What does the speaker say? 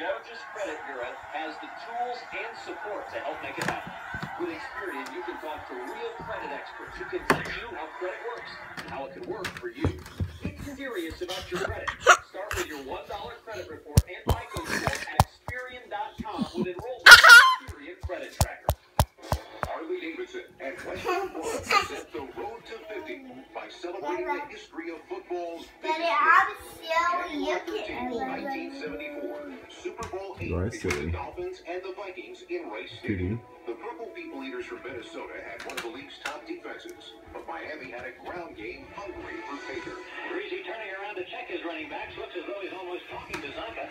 largest credit bureau, has the tools and support to help make it happen. With Experian, you can talk to real credit experts who can teach you how credit works and how it can work for you. Get serious about your credit. Start with your $1 credit report and FICO score at Experian.com with enrollment. Experian Credit Tracker. Harley Davidson and Western Florida present the Road to 50 by celebrating the history of football's You are VIII between silly. the Dolphins and the Vikings in Rice Kitty. Stadium. The Purple People Eaters from Minnesota had one of the league's top defenses, but Miami had a ground game hungry for Baker. Griese turning around to check his running backs. Looks as though he's almost talking to Csonka.